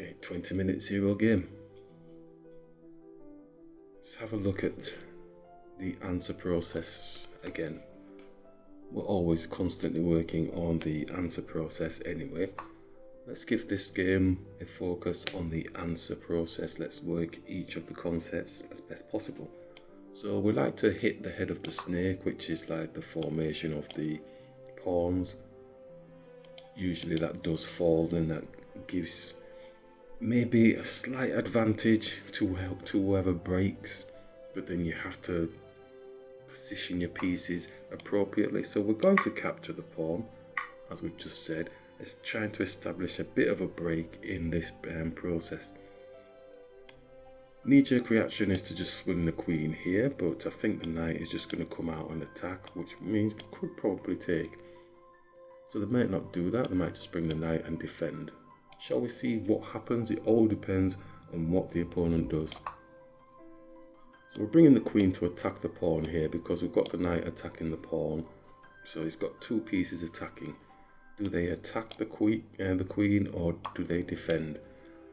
Okay, 20 minute zero game. Let's have a look at the answer process again. We're always constantly working on the answer process anyway. Let's give this game a focus on the answer process. Let's work each of the concepts as best possible. So we like to hit the head of the snake, which is like the formation of the pawns. Usually that does fall, and that gives maybe a slight advantage to help to whoever breaks, but then you have to position your pieces appropriately. So we're going to capture the pawn, as we've just said. It's trying to establish a bit of a break in this um, process. Knee-jerk reaction is to just swing the queen here, but I think the knight is just going to come out and attack, which means we could probably take. So they might not do that, they might just bring the knight and defend. Shall we see what happens? It all depends on what the opponent does. So we're bringing the queen to attack the pawn here because we've got the knight attacking the pawn. So he's got two pieces attacking. Do they attack the queen, uh, the queen or do they defend?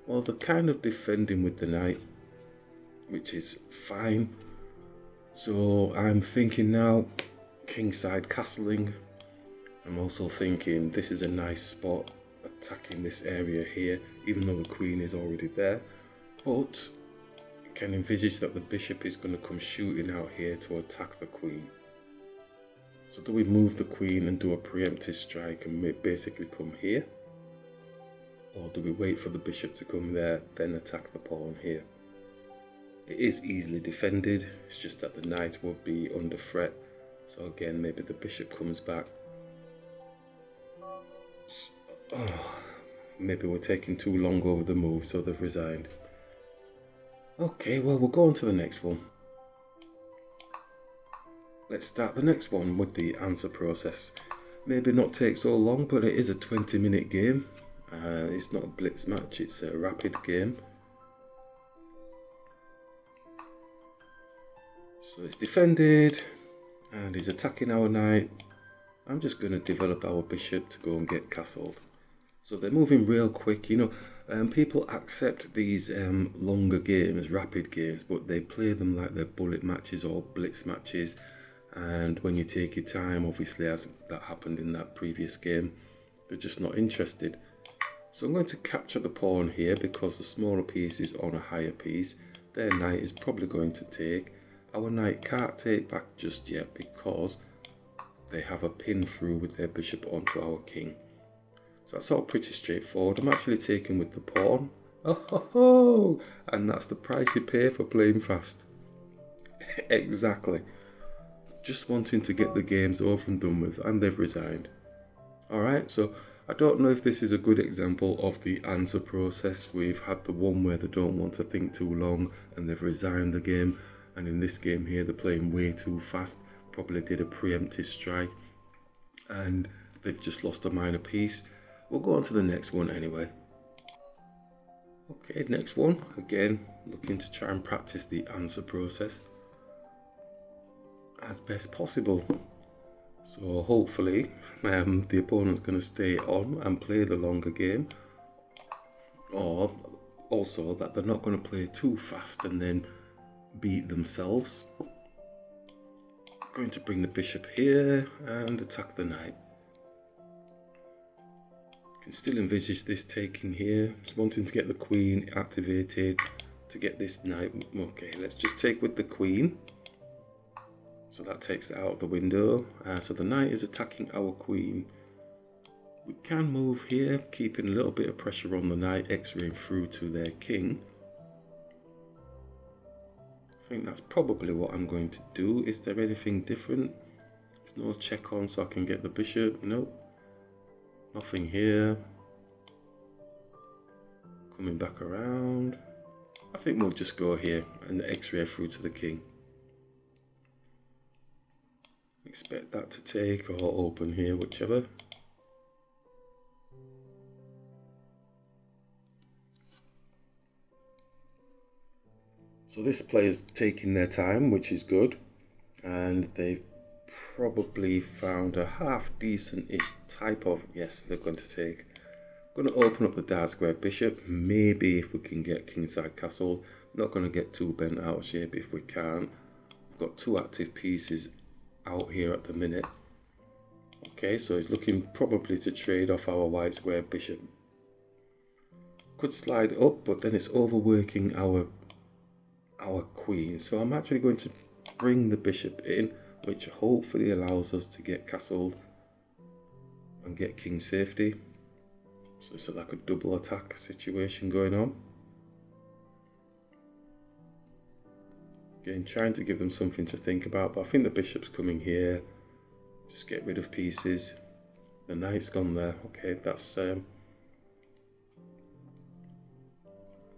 Well, they're kind of defending with the knight, which is fine. So I'm thinking now, kingside castling. I'm also thinking this is a nice spot attacking this area here, even though the queen is already there. But you can envisage that the bishop is going to come shooting out here to attack the queen. So do we move the queen and do a preemptive strike and basically come here? Or do we wait for the bishop to come there, then attack the pawn here? It is easily defended, it's just that the knight would be under threat. So again, maybe the bishop comes back Oh, maybe we're taking too long over the move, so they've resigned. Okay, well, we'll go on to the next one. Let's start the next one with the answer process. Maybe not take so long, but it is a 20 minute game. Uh, it's not a blitz match, it's a rapid game. So it's defended, and he's attacking our knight. I'm just going to develop our bishop to go and get castled. So they're moving real quick, you know. Um, people accept these um, longer games, rapid games, but they play them like they're bullet matches or blitz matches. And when you take your time, obviously, as that happened in that previous game, they're just not interested. So I'm going to capture the pawn here because the smaller piece is on a higher piece. Their knight is probably going to take. Our knight can't take back just yet because they have a pin through with their bishop onto our king. So that's all pretty straightforward. I'm actually taking with the pawn. Oh, ho, ho. and that's the price you pay for playing fast. exactly. Just wanting to get the games over and done with, and they've resigned. Alright, so I don't know if this is a good example of the answer process. We've had the one where they don't want to think too long and they've resigned the game. And in this game here, they're playing way too fast. Probably did a preemptive strike and they've just lost a minor piece. We'll go on to the next one anyway. Okay, next one. Again, looking to try and practice the answer process as best possible. So hopefully um, the opponent's going to stay on and play the longer game. Or also that they're not going to play too fast and then beat themselves. going to bring the bishop here and attack the knight can still envisage this taking here. Just wanting to get the queen activated to get this knight. Okay, let's just take with the queen. So that takes it out of the window. Uh, so the knight is attacking our queen. We can move here, keeping a little bit of pressure on the knight, x-raying through to their king. I think that's probably what I'm going to do. Is there anything different? There's no check on so I can get the bishop. Nope. Nothing here. Coming back around. I think we'll just go here and x-ray through to the king. Expect that to take or open here, whichever. So this player's taking their time, which is good. And they've probably found a half decent-ish type of, yes, they're going to take. Going to open up the dark square bishop. Maybe if we can get kingside castle. Not going to get too bent out of shape if we can't. We've got two active pieces out here at the minute. Okay, so he's looking probably to trade off our white square bishop. Could slide up, but then it's overworking our our queen. So I'm actually going to bring the bishop in, which hopefully allows us to get castled and get king safety. So it's like a double attack situation going on. Again, trying to give them something to think about, but I think the bishop's coming here. Just get rid of pieces. The knight's gone there. Okay, that's... Um,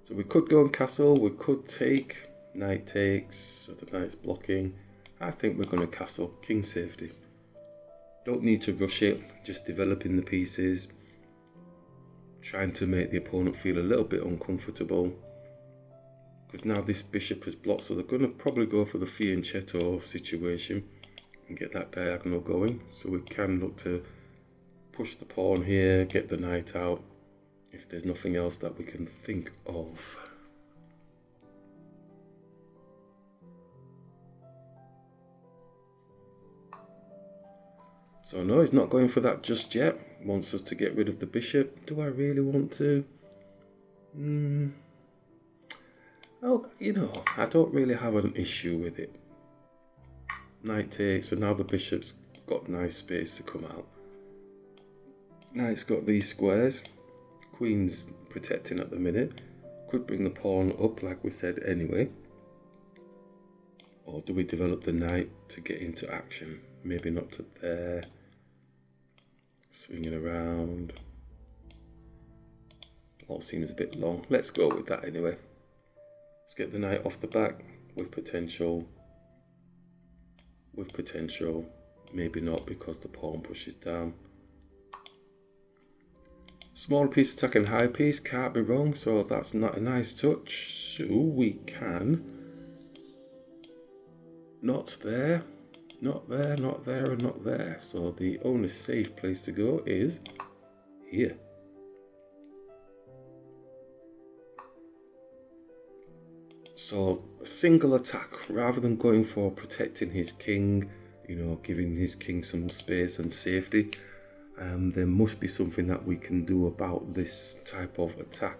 so we could go on castle, we could take, knight takes, so the knight's blocking. I think we're going to castle, king safety. Don't need to rush it, just developing the pieces, trying to make the opponent feel a little bit uncomfortable. Because now this bishop is blocked, so they're going to probably go for the fianchetto situation and get that diagonal going. So we can look to push the pawn here, get the knight out, if there's nothing else that we can think of. So no, he's not going for that just yet. Wants us to get rid of the bishop. Do I really want to? Hmm. Oh, you know, I don't really have an issue with it. Knight takes, so now the bishop's got nice space to come out. Knight's got these squares. Queen's protecting at the minute. Could bring the pawn up like we said anyway. Or do we develop the knight to get into action? Maybe not to there. Swinging around. All seems a bit long. Let's go with that anyway. Let's get the knight off the back with potential. With potential. Maybe not because the pawn pushes down. Small piece attacking high piece, can't be wrong, so that's not a nice touch. So we can... Not there. Not there, not there, and not there. So the only safe place to go is here. So a single attack, rather than going for protecting his king, you know, giving his king some space and safety, um, there must be something that we can do about this type of attack.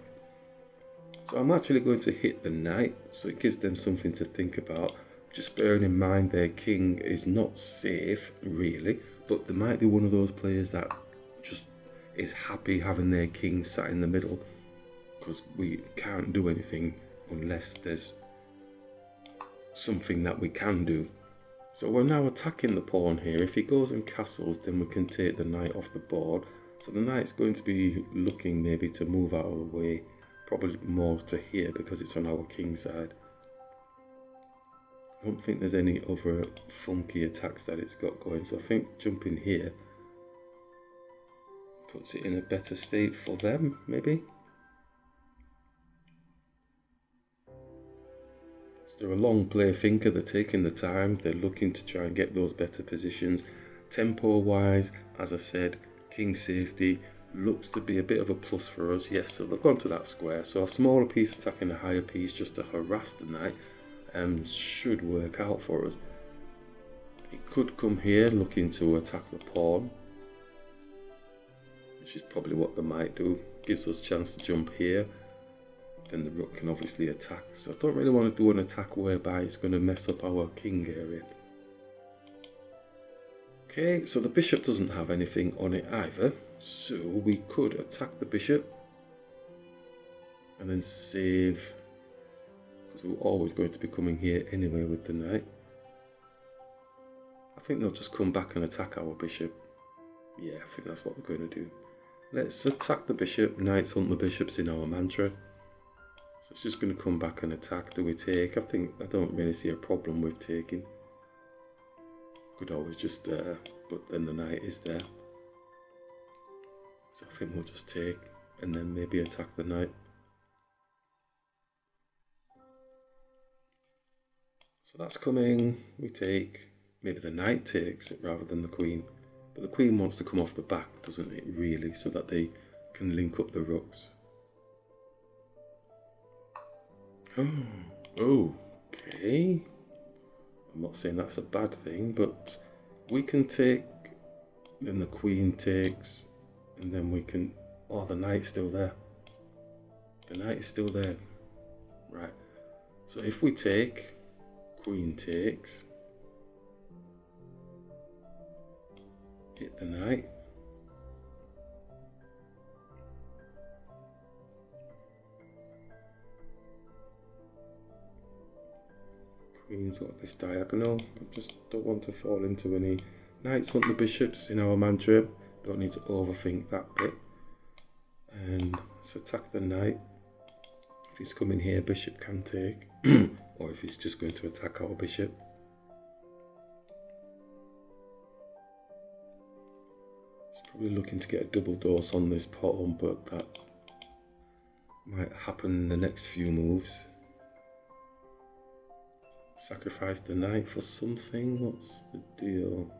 So I'm actually going to hit the knight, so it gives them something to think about just bearing in mind their king is not safe really but they might be one of those players that just is happy having their king sat in the middle because we can't do anything unless there's something that we can do. So we're now attacking the pawn here. If he goes and castles then we can take the knight off the board. So the knight's going to be looking maybe to move out of the way probably more to here because it's on our king side I don't think there's any other funky attacks that it's got going. So I think jumping here puts it in a better state for them, maybe. So they're a long player thinker, they're taking the time, they're looking to try and get those better positions. Tempo wise, as I said, king safety looks to be a bit of a plus for us. Yes, so they've gone to that square. So a smaller piece attacking a higher piece just to harass the knight um, should work out for us. It could come here looking to attack the pawn, which is probably what they might do. Gives us a chance to jump here. Then the rook can obviously attack. So I don't really want to do an attack whereby it's going to mess up our king area. Okay, so the bishop doesn't have anything on it either. So we could attack the bishop and then save we're always going to be coming here anyway with the knight. I think they'll just come back and attack our bishop. Yeah, I think that's what they're going to do. Let's attack the bishop. Knights hunt the bishops in our mantra. So it's just going to come back and attack. Do we take? I think I don't really see a problem with taking. Could always just, uh, but then the knight is there. So I think we'll just take and then maybe attack the knight. So that's coming, we take, maybe the knight takes it rather than the queen. But the queen wants to come off the back, doesn't it, really, so that they can link up the rooks. Oh, okay. I'm not saying that's a bad thing, but we can take, then the queen takes, and then we can, oh, the knight's still there. The knight is still there. Right. So if we take, queen takes, hit the knight, Queen's got this diagonal. I just don't want to fall into any knights hunt the bishops in our mantra. Don't need to overthink that bit. And let's attack the knight. If he's coming here, bishop can take. or if he's just going to attack our bishop. He's probably looking to get a double dose on this pawn, but that might happen in the next few moves. Sacrifice the knight for something? What's the deal?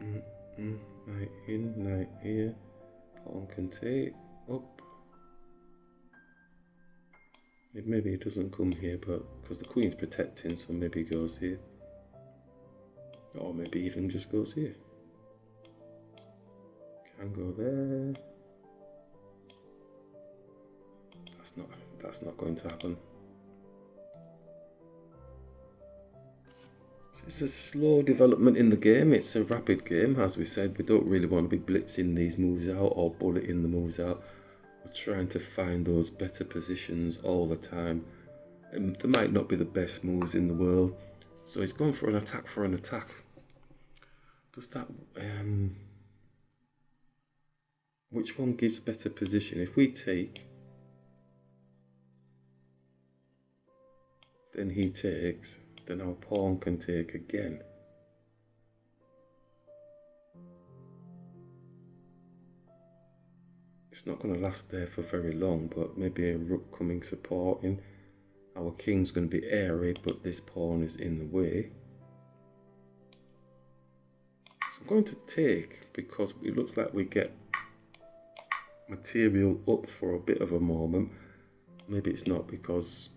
Mm -mm. Knight in, knight here. Pawn can take. Up. Maybe he doesn't come here, but because the queen's protecting, so maybe he goes here. Or maybe even just goes here. Can go there. That's not that's not going to happen. It's a slow development in the game. It's a rapid game, as we said. We don't really want to be blitzing these moves out or bulleting the moves out. Trying to find those better positions all the time. And they might not be the best moves in the world. So he's going for an attack for an attack. Does that... Um, which one gives better position? If we take... Then he takes then our pawn can take again. It's not going to last there for very long, but maybe a rook coming supporting. Our king's going to be airy, but this pawn is in the way. So I'm going to take, because it looks like we get material up for a bit of a moment. Maybe it's not because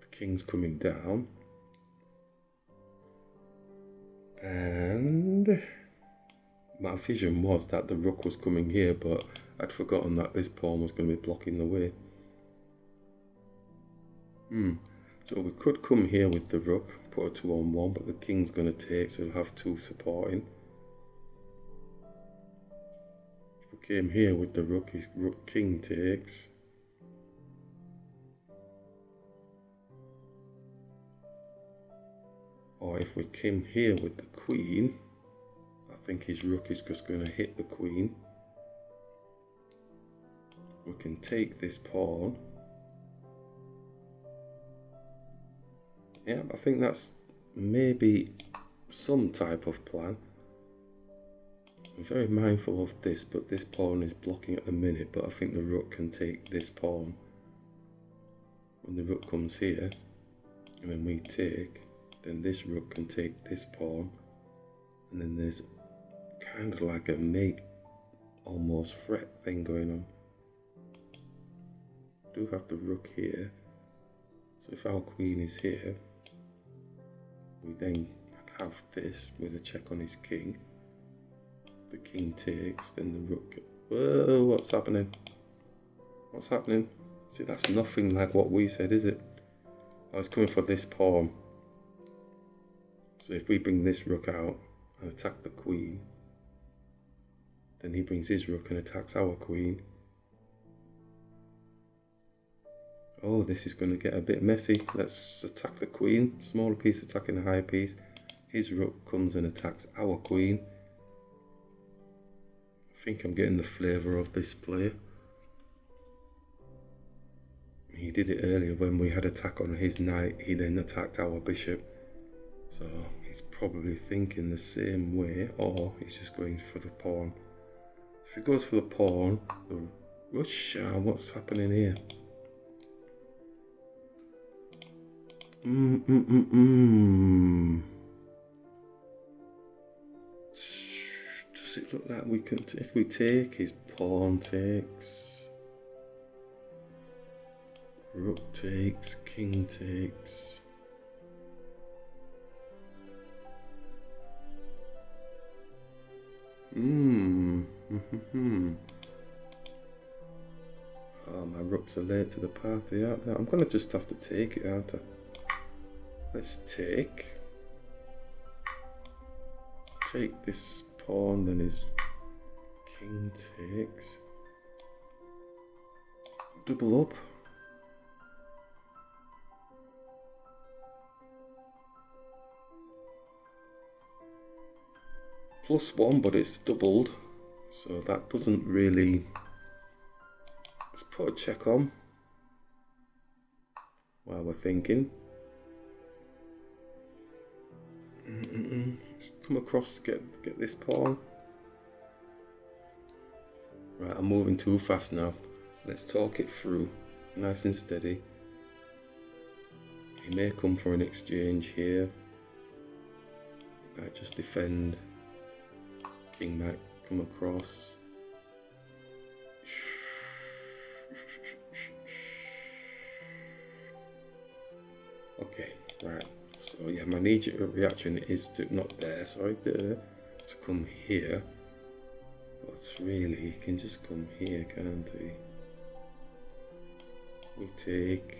the king's coming down. And my vision was that the rook was coming here, but I'd forgotten that this pawn was going to be blocking the way. Hmm. So we could come here with the rook, put a 2 on 1, but the king's going to take, so we'll have two supporting. If we came here with the rook, his rook king takes. Or if we came here with the queen, I think his rook is just going to hit the queen. We can take this pawn. Yeah, I think that's maybe some type of plan. I'm very mindful of this, but this pawn is blocking at the minute, but I think the rook can take this pawn. When the rook comes here, and then we take, then this rook can take this pawn and then there's kind of like a mate almost threat thing going on do have the rook here. So if our queen is here we then have this with a check on his king. The king takes then the rook whoa what's happening? What's happening? See that's nothing like what we said is it? Oh, I was coming for this pawn. So if we bring this rook out and attack the queen, then he brings his rook and attacks our queen. Oh, this is going to get a bit messy. Let's attack the queen. Smaller piece attacking the higher piece. His rook comes and attacks our queen. I think I'm getting the flavour of this player. He did it earlier when we had attack on his knight. He then attacked our bishop. So he's probably thinking the same way, or he's just going for the pawn. If he goes for the pawn, the rush, uh, what's happening here? Mm, mm, mm. Does it look like we can, if we take, his pawn takes, rook takes, king takes. Hmm. Oh, my rooks are late to the party, aren't they? I'm gonna just have to take it, aren't I? Let's take. Take this pawn, then his king takes. Double up. Plus one, but it's doubled. So that doesn't really... Let's put a check on while we're thinking. Come across, get get this pawn. Right, I'm moving too fast now. Let's talk it through, nice and steady. He may come for an exchange here. Might just defend. King might come across. So yeah, my knee-jerk reaction is to not there, sorry, to come here. But really, he can just come here, can't he? We take,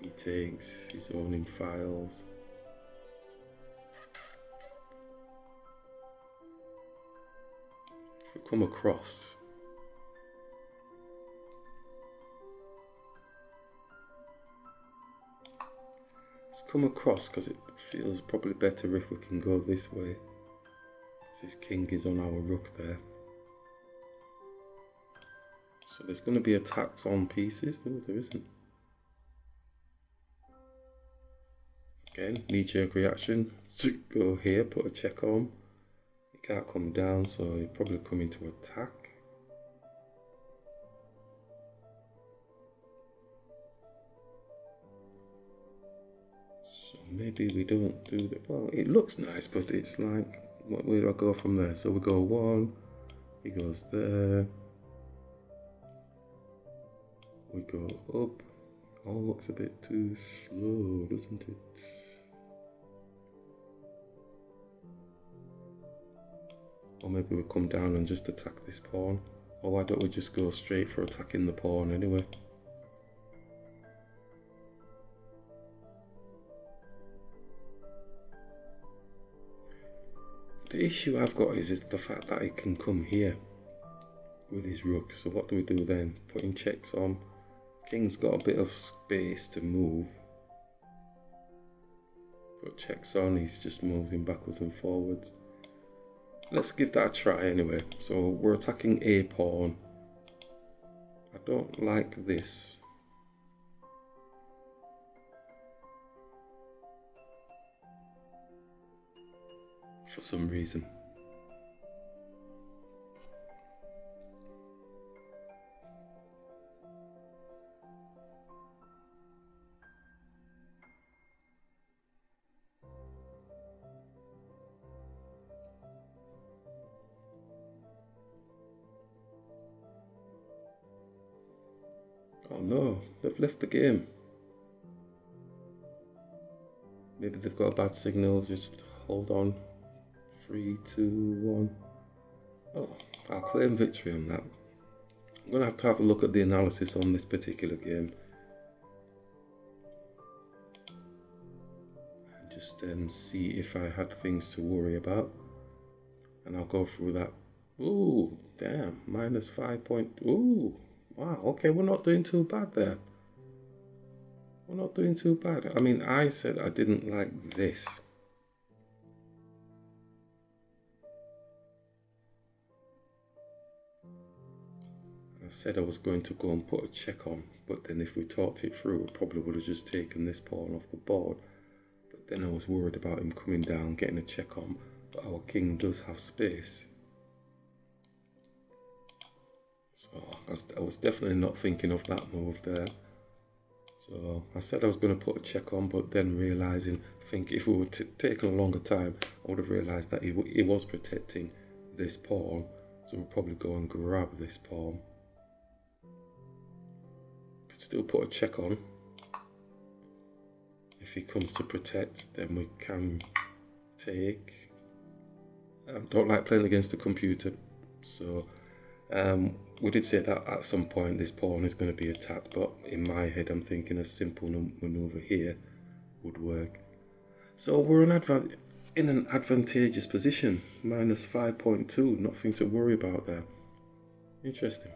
he takes his owning files. If we come across, come across because it feels probably better if we can go this way. This king is on our rook there. So there's going to be attacks on pieces. Oh, there isn't. Again, knee-jerk reaction. Go here, put a check on. He can't come down, so he'll probably come into attack. Maybe we don't do that. Well, it looks nice, but it's like, what, where do I go from there? So we go one, he goes there. We go up. All looks a bit too slow, doesn't it? Or maybe we come down and just attack this pawn. Or why don't we just go straight for attacking the pawn anyway? The issue I've got is, is the fact that he can come here with his rook. So what do we do then? Putting checks on. King's got a bit of space to move. Put checks on, he's just moving backwards and forwards. Let's give that a try anyway. So we're attacking a pawn. I don't like this for some reason. Oh no, they've left the game. Maybe they've got a bad signal, just hold on. Three, two, one. Oh, I'll claim victory on that. I'm going to have to have a look at the analysis on this particular game. And just um, see if I had things to worry about. And I'll go through that. Ooh, damn, minus five point. Ooh, wow, okay, we're not doing too bad there. We're not doing too bad. I mean, I said I didn't like this. Said I was going to go and put a check on, but then if we talked it through, I probably would have just taken this pawn off the board. But then I was worried about him coming down, getting a check on, but our king does have space. So I was definitely not thinking of that move there. So I said I was going to put a check on, but then realizing, I think if we were taking a longer time, I would have realized that he, he was protecting this pawn. So we'll probably go and grab this pawn. Still put a check on. If he comes to protect, then we can take. I um, don't like playing against the computer, so um, we did say that at some point this pawn is going to be attacked, but in my head I'm thinking a simple maneuver here would work. So we're an in an advantageous position, minus 5.2, nothing to worry about there. Interesting.